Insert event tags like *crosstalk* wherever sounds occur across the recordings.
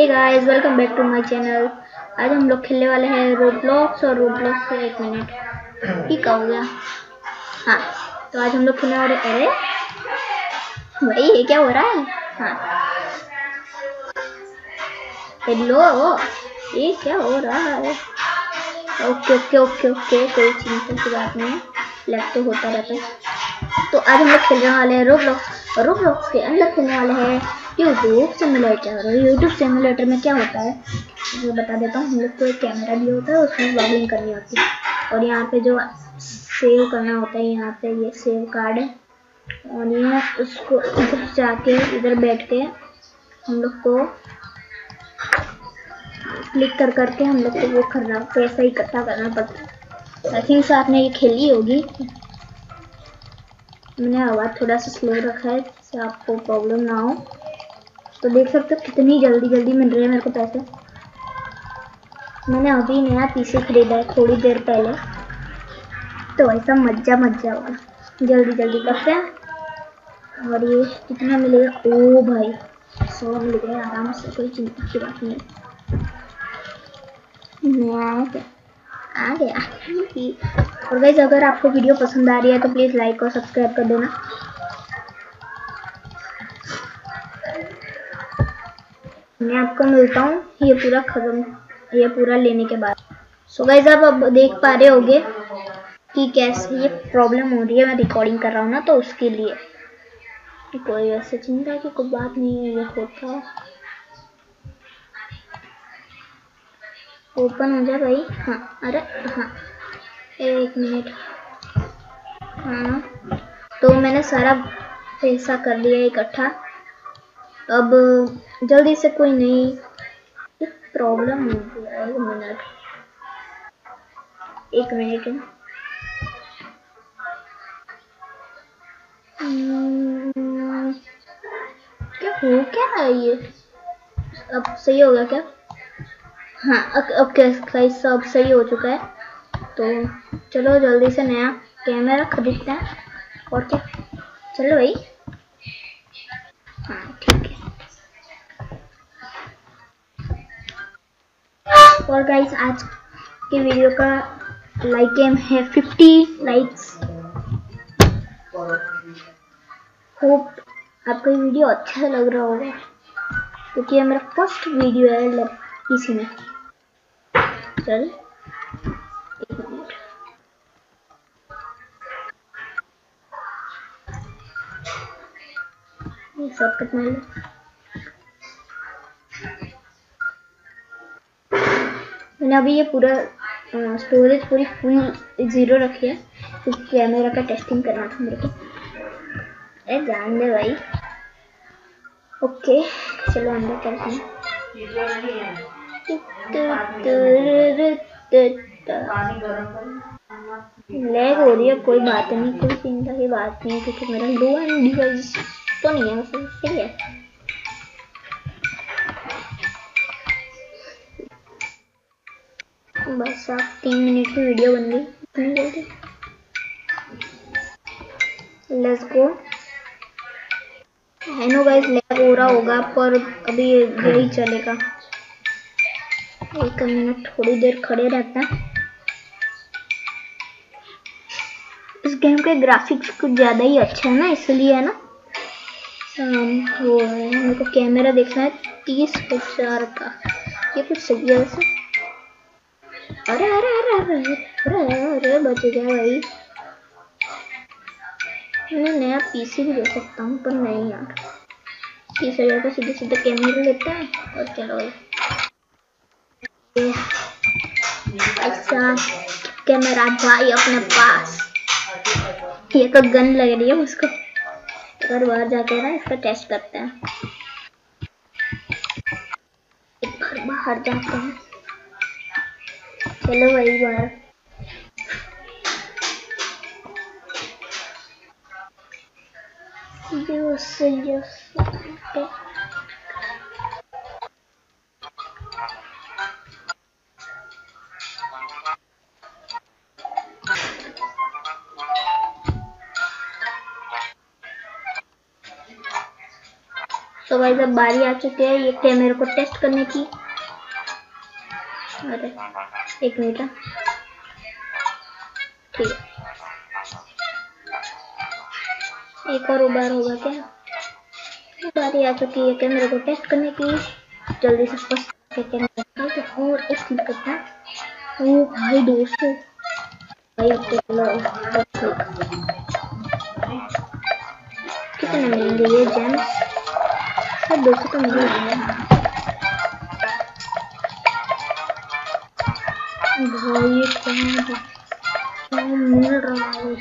Hey guys welcome back to my channel आज हम लोग खेलने वाले हैं रोब्लॉक्स और रोब्लॉक्स से एक मिनट ठीक हो गया। हाँ तो आज हम लोग खेलने वाले अरे, भाई ये क्या हो रहा है? हाँ। हेलो ये क्या हो रहा है? ओके ओके ओके ओके कोई चिंता की बात नहीं। लैप तो होता रहता है। तो आज हम लोग खेलने वाले हैं रोब्लॉक्स और रोब्लॉक्स के अंदर खेलने वाले हैं यूट्यूब सिमुलेटर यूट्यूब सिमुलेटर में क्या होता है? मैं बता देता हूँ, हम लोग को एक कैमरा भी होता है, उसमें लॉगिंग करनी होती है। और यहाँ पे जो सेव करना होता है, यहाँ पे ये सेव कार्ड है। और ये उसको इधर जाके इधर बैठ के हम लोग को क्लिक कर करके हम लोग को वो करना पैसा इकट्ठा करना पड़ता आई थिंक आपने ये खेली होगी। मैंने आवाज़ थोड़ा सा स्लो रखा है, जिससे आपको प्रॉब्लम ना हो। तो देख सकते हो कितनी जल्दी जल्दी मिल रही है मेरे को पैसे। मैंने अभी नया पीसी खरीदा है थोड़ी देर पहले। तो ऐसा मज्जा मज्जा होगा जल्दी जल्दी करते हैं। और ये कितना मिलेगा? ओ भाई, सौ मिल गए आराम से, कोई चिंता की बात नहीं। आ गया। और गाइज़ अगर आपको वीडियो पसंद आ रही है तो प्लीज़ लाइक और सब्सक्राइब कर देना। मैं आपको मिलता हूँ, ये पूरा खत्म, ये पूरा लेने के बाद। सो गाइज़ आप अब देख पा रहे होगे कि कैसे ये प्रॉब्लम हो रही है। मैं रिकॉर्डिंग कर रहा हूँ ना तो उसके लिए। कोई वैसे चिंता की कोई बात नहीं है, ये होता ओपन हो जाए भाई। हाँ अरे हाँ। एक मिनट हाँ। तो मैंने सारा पैसा कर लिया इकट्ठा। अब, जल्दी से कोई नहीं प्रॉब्लम हो गया एक मिनट एक मिनट क्या हो क्या है ये? अब सही होगा क्या? हाँ ओके गाइस सब सही हो चुका है। तो चलो जल्दी से नया कैमरा खरीदते हैं। और क्या? चलो भाई। और गाइस आज के वीडियो का लाइक एम है 50 लाइक्स होप आपको वीडियो अच्छा लग रहा होगा, क्योंकि ये मेरा फ़र्स्ट वीडियो है पीसी में। चल, एक मिनट ये शॉर्टकट मार लो मैंने अभी ये पूरा स्टोरेज पूरी फुल ज़ीरो रखी है क्योंकि कैमरा का टेस्टिंग करना था मेरे को। अरे जान दे भाई। ओके चलो अंदर चलते हैं। लैग हो रही है, कोई बात नहीं, कोई चिंता की बात नहीं, क्योंकि मेरा लो एंड डिवाइस तो नहीं है वैसे सही है। बस आप तीन मिनट की वीडियो बन गई। इतनी जल्दी let's go I know guys lag हो रहा होगा पर अभी यही चलेगा। एक मिनट थोड़ी देर खड़े रहते हैं। इस गेम के ग्राफिक्स कुछ ज़्यादा ही अच्छे है ना, इसलिए है ना। वो है, मेरे को कैमरा देखना है, तीस हज़ार का। ये कुछ सही है। वैसे अरे अरे अरे अरे अरे अरे बच गया भाई मैं नया पीसी भी ले सकता हूँ पर नहीं यार तीस हज़ार का सीधे सीधे कैमरा लेते हैं और चलो ऐसा कैमरा भाई अपने पास ये तो गन लग रही है उसको अगर बाहर जाके ना इसका टेस्ट करते हैं एक बार बाहर जाते हैं चलो वही ओके तो भाई जब बारी आ चुकी है, ये कैमरे को टेस्ट करने की? अरे, एक मिनट ठीक है। एक और बार होगा क्या? बारी आ चुकी है कैमरे को टेस्ट करने की। जल्दी से फ़र्स्ट कैमरे और एक क्लिक करता है ओ भाई दोस्तों। भाई, अब तो चलो कितने मिलेंगे ये जेम्स सब दोस्तों तो मिल भाई क्या मिल रहा है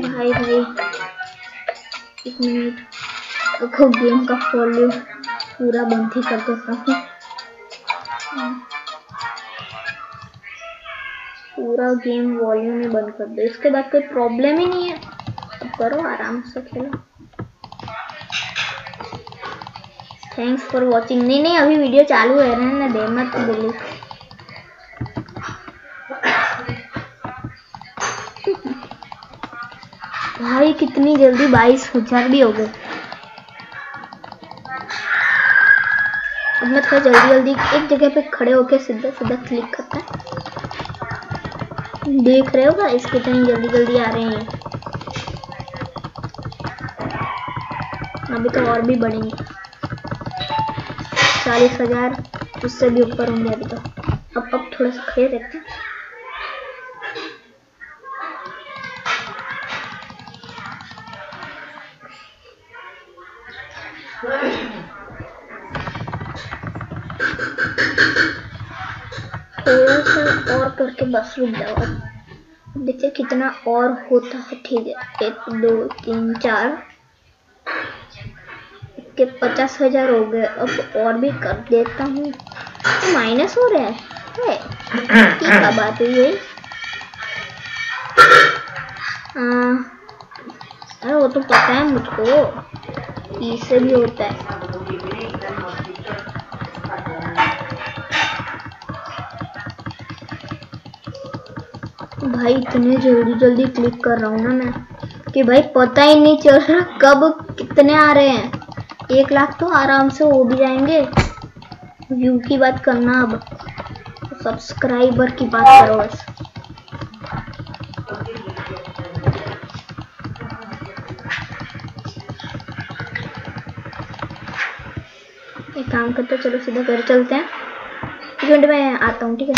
भाई भाई एक मिनट देखो गेम का वॉल्यूम पूरा बंद ही कर देता हूँ पूरा गेम वॉल्यूम में बंद कर दो। इसके बाद कोई प्रॉब्लम ही नहीं है। अब करो आराम से खेलो। थैंक्स फॉर वॉचिंग नहीं नहीं, अभी वीडियो चालू है रहने दे मत बोली भाई, कितनी जल्दी बाईस हज़ार भी हो गए। मैं थोड़ा जल्दी जल्दी एक जगह पे खड़े होके सीधा सीधा क्लिक करता है। देख रहे हो गाइस कितनी जल्दी जल्दी आ रहे हैं। अभी तो और भी बढ़ेंगे। चालीस हज़ार, उससे भी ऊपर होंगे अभी तो। अब अब थोड़ा सा खड़े देखते हैं। और करके बस रुक जाओ। देखिए कितना और होता है, ठीक है। एक, दो, तीन, चार। के पचास हज़ार हो गए। अब और भी कर देता हूँ। तो माइनस हो रहा है। क्या बात हुई। है अरे वो तो पता है मुझको। इससे भी होता है। भाई, इतने जल्दी जल्दी क्लिक कर रहा हूँ ना मैं। कि भाई, पता ही नहीं चल रहा कब कितने आ रहे हैं। एक लाख तो आराम से हो भी जाएँगे। व्यू की बात करना अब। सब्सक्राइबर की बात करो बस। एक काम करते चलो सीधा घर चलते हैं। एक में आता हूँ, ठीक है?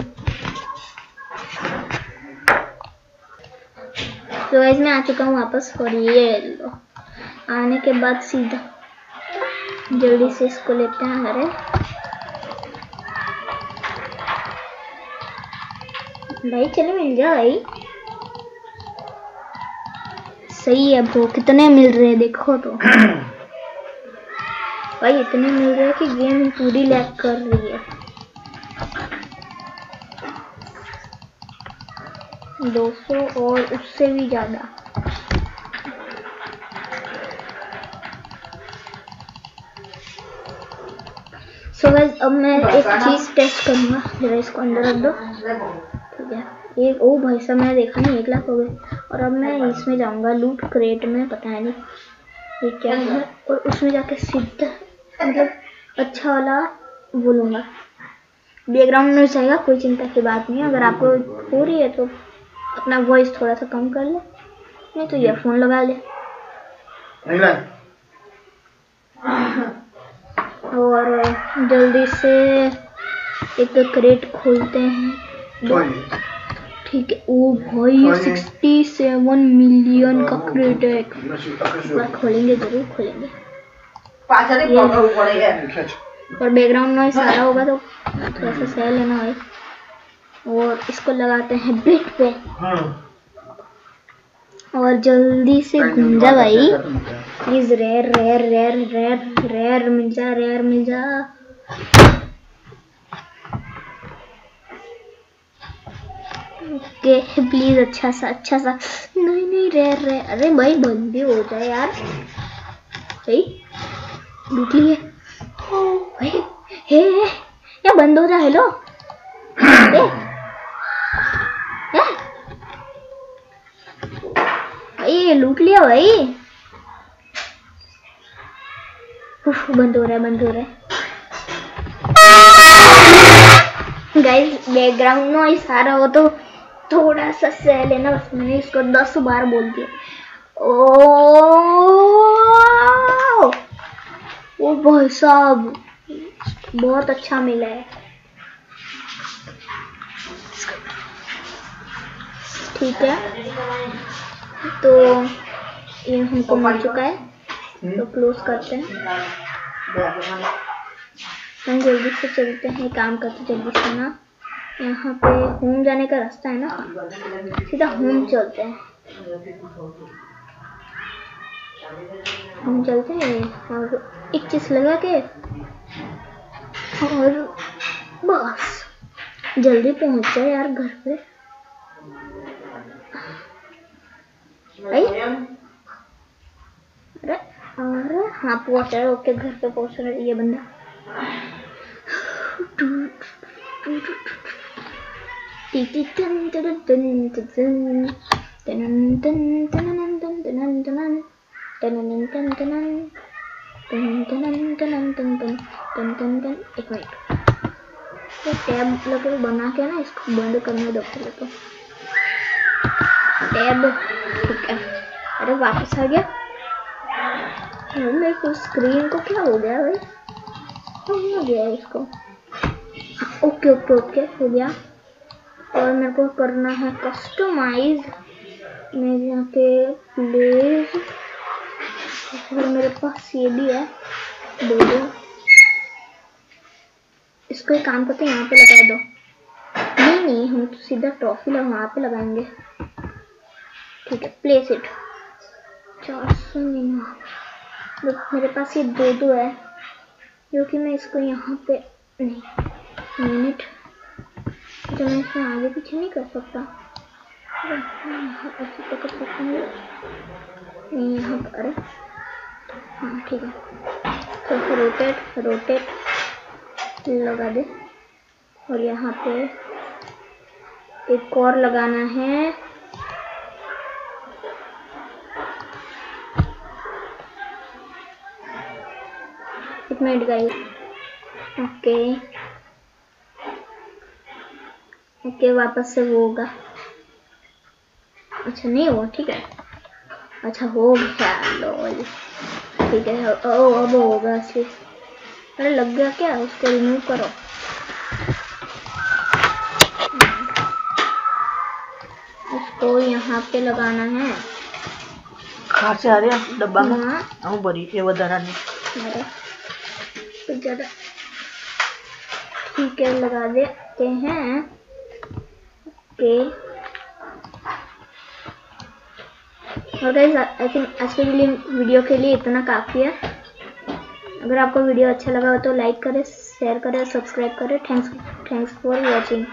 तो मैं आ चुका हूँ वापस और ये लो। आने के बाद सीधा। जल्दी से इसको लेते हैं हरे। भाई चलो मिल जाओ भाई सही है वो कितने मिल रहे हैं देखो तो। *clears throat* भाई इतने मिल रहे हैं कि गेम पूरी लैग कर रही है। दो सौ और उससे भी ज़्यादा। सो गाइस अब मैं एक चीज़ टेस्ट करूँगा जरा इसको अंदर रख दो। ठीक है? ये, ओ भाई साहब, मैंने देखा नहीं, एक लाख हो गए। और अब मैं इसमें जाऊँगा लूट क्रेट में, पता है नहीं। ये क्या है? और उसमें जाके सीधा मतलब अच्छा वाला बोलूँगा बैकग्राउंड में जाएगा कोई चिंता की बात नहीं अगर आपको हो रही है तो अपना वॉइस थोड़ा सा कम कर ले। नहीं तो ईयरफोन लगा ले। और जल्दी से एक क्रेट खोलते हैं। ठीक है ओ भाई सिक्सटी सेवन मिलियन का क्रेट है। एक बार खोलेंगे ज़रूर खोलेंगे। और बैकग्राउंड नॉइस आ रहा होगा तो थोड़ा सा सह लेना भाई। और इसको लगाते हैं ब्रेक पे। और जल्दी से घूम जा भाई। Please rare rare rare rare rare मिल जा रेयर मिल जा। ओके प्लीज़ अच्छा सा अच्छा सा। नहीं नहीं रेयर रेयर अरे भाई बंद भी हो जाए यार। भाई लूट लिए भाई हे या बंद हो जा हेलो *laughs* भाई लूट लिया भाई। बंद हो रहा है, बंद हो रहा है। गाइस बैकग्राउंड नॉइस आ रहा हो तो थोड़ा सा सह लेना, बस मैंने इसको दस बार बोल दिया। ओ ओ भाई साहब, बहुत अच्छा मिला है। ठीक है। तो ये हमको मिल चुका है। तो क्लोज करते हैं। हम जल्दी से चलते हैं काम करते जल्दी से ना। यहाँ पे होम जाने का रास्ता है ना। सीधा होम चलते हैं। हम चलते हैं और एक चीज़ लगा के और बस। जल्दी पहुँच जाए यार घर पे। Oke, okay, aku lagi banyak ya, nah, aku bantu kamu dokter. Tab ठीक है अरे वापस आ गया मेरे को स्क्रीन को क्या हो गया भाई हो गया इसको ओके ओके ओके हो गया और मेरे को करना है कस्टमाइज मेरे यहाँ पे प्लेस और मेरे पास ये भी है दो इसको एक काम करते यहाँ पे लगा दो नहीं नहीं हम तो सीधा ट्रॉफी लगा वहाँ पे लगाएँगे ठीक है प्लेस इट चार सौ निन्यानवे। मेरे पास ये दो दो है, जो कि मैं इसको यहाँ पे नहीं मिनट जो मैं इसमें आगे पीछे नहीं कर सकता। यहाँ ऐसे पकड़ सकता हूँ। नहीं, यहाँ पर। अरे हाँ ठीक है। तो रोटेट रोटेट लगा दे। और यहाँ पे एक और लगाना है। एक मिनट गाइस ओके ओके वापस से वो होगा। अच्छा नहीं वो ठीक है। अच्छा हो गया लॉल ठीक है ओ अब होगा असली। अरे लग गया क्या? उसको रिमूव करो। उसको यहाँ पे लगाना है। कहाँ से आ रहा डब्बा में। हम भरी के वधारा नहीं। ठीक है, लगा देते हैं। ओके। और आई थिंक आज के लिए वीडियो के लिए इतना काफ़ी है। अगर आपको वीडियो अच्छा लगा हो तो लाइक करें शेयर करें सब्सक्राइब करें। Thanks thanks for watching